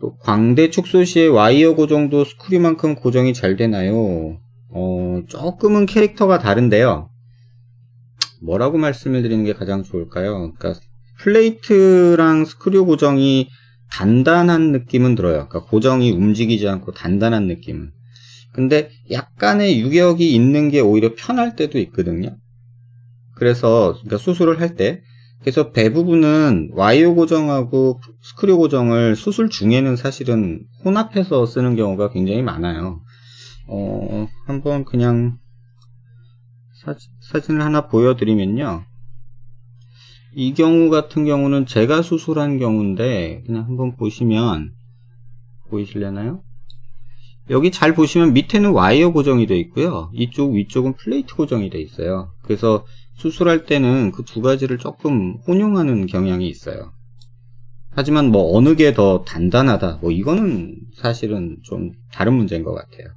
또 광대 축소 시에 와이어 고정도 스크류만큼 고정이 잘 되나요? 어, 조금은 캐릭터가 다른데요. 뭐라고 말씀을 드리는 게 가장 좋을까요? 그러니까 플레이트랑 스크류 고정이 단단한 느낌은 들어요. 그러니까 고정이 움직이지 않고 단단한 느낌은. 근데 약간의 유격이 있는 게 오히려 편할 때도 있거든요. 그래서 그러니까 수술을 할 때. 그래서 대부분은 와이어 고정하고 스크류 고정을 수술 중에는 사실은 혼합해서 쓰는 경우가 굉장히 많아요. 어, 한번 그냥 사, 진을 하나 보여드리면요. 이 경우 같은 경우는 제가 수술한 경우인데 그냥 한번 보시면 보이실려나요? 여기 잘 보시면 밑에는 와이어 고정이 되어 있고요. 이쪽 위쪽은 플레이트 고정이 되어 있어요. 그래서 수술할 때는 그 두 가지를 조금 혼용하는 경향이 있어요. 하지만 뭐 어느 게 더 단단하다 뭐 이거는 사실은 좀 다른 문제인 것 같아요.